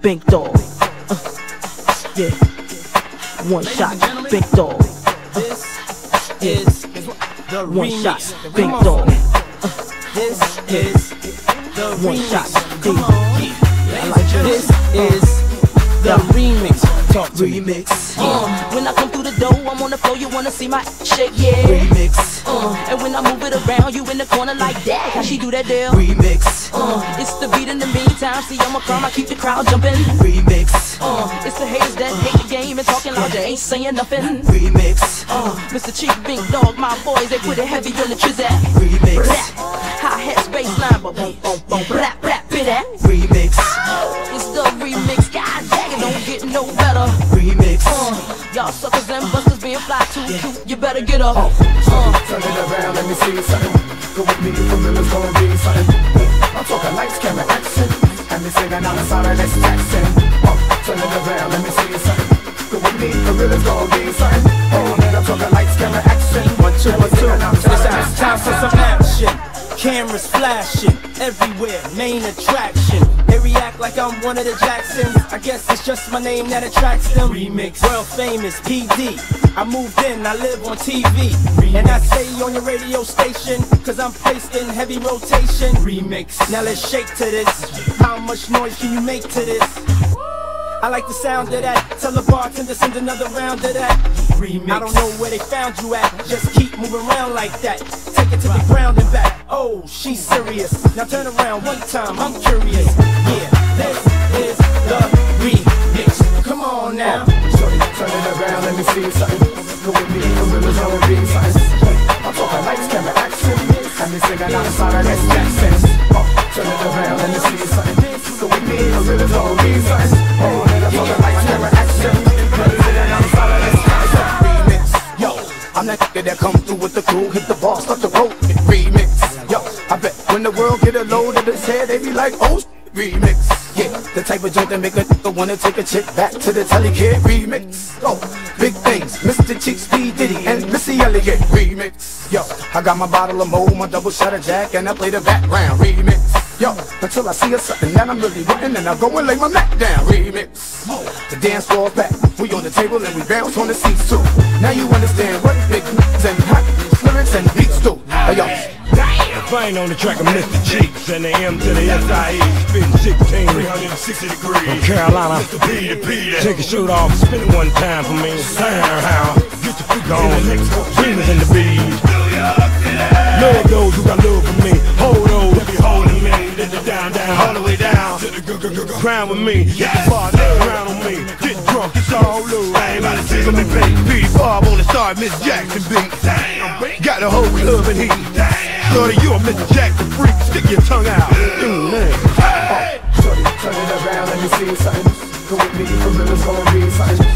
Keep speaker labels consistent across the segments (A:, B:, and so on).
A: Big Dog. Uh, yeah. One shot, Big Dog. Uh,
B: is the
A: one shot, Big. Dog.
B: This is the
A: One shot,
B: on.
A: I like
B: This
A: this.
B: is the remix. Talk to me.
A: Remix.
C: Uh, when I come through the door, I'm on the floor, you wanna see my shake, yeah.
A: Remix.
C: Uh, and when I move it around, you in the corner like that. How she do that deal?
A: Remix.
C: Uh, it's the beat in the meantime. See, I'm a calm, I keep the crowd jumping.
A: Remix.
C: Uh, it's the haters that hate the game and talking loud, they ain't saying nothing.
A: Remix.
C: Uh, Mr. Chief, Big Dog, my boys, they put it heavy on the trizat.
A: Remix.
C: High hat, space line, but boom, boom, boom, better.
A: Remix.
C: Uh, y'all suckers and busters being fly too cute, you better get up. Uh,
D: Turn it around, let me see something. Go with me, for real, it's gonna be something. I'm talking lights, camera, action. And me singing on the side of this Jackson. Oh, turn it around, let me see something. Go with me, for real, it's gonna be something. Oh, man, I'm talking lights, camera, action.
B: One, two, one, two.
D: It's
B: It's time for some action. Cameras flashing everywhere, main attraction. They react like I'm one of the Jacksons. I guess it's just my name that attracts them. Remix, world famous PD. I moved in, I live on TV. And I stay on your radio station, cause I'm placed in heavy rotation. Remix, now let's shake to this. How much noise can you make to this? I like the sound of that. Tell the bartender send another round of that. Remix. I don't know where they found you at. Just keep moving around like that. Take it to the ground and back. Oh, she's serious. Now turn around one time. I'm curious. Yeah, this is the remix. Come on now.
D: Turn it around, let me see something. Go with me, for real, it's gonna be something. I'm talking lights, camera, action. And me singing on the side of this Jackson. Oh, turn it around, let me see something. Go with me, for real, it's gonna be something. Oh, man, I'm talking lights, camera, world get a load of this head, they be like, oh, remix. Yeah, the type of joint that make a nigga wanna take a chick back to the telly kid remix. Oh, big things, Mr. Cheeks, P. Diddy, and Missy Elliott remix. Yo, I got my bottle of Mo, my double shot of Jack, and I play the background remix. Yo, until I see a something that I'm really wanting, and I go and lay my mat down remix. The dance floor's back, we on the table and we bounce on the seats too. Now you understand what
E: Ain't on the track of Mr. Cheeks and the M to the SIE, spin 16, 360 degrees. From Carolina, Mr. P to P take your shirt off, spin it one time for me. Damn, how? Get your freak on, dreamers in the beat. Love those who got love for me. Hold those that be holding me. Then the down, down, all the way down. To the g- g- g- Grind with me. Get the bar, around on me. Get drunk, it's all loose. I ain't about to see me beat. Barb on the star, Miss Jackson beat. Got the whole club in heat. Shorty, you a Miss Jackson freak. Stick your tongue out. Dude, man. Hey.
D: Shorty, turn it around, let me see something. Come with me, for real, it's gonna be something.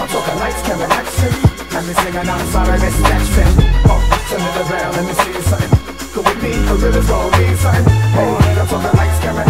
D: I'm talking lights, camera, action. Let me sing and I'm sorry, Miss Jackson. Oh, turn it around, let me see something. Come with me, for real, it's gonna be something. Hey, I'm talking lights, camera,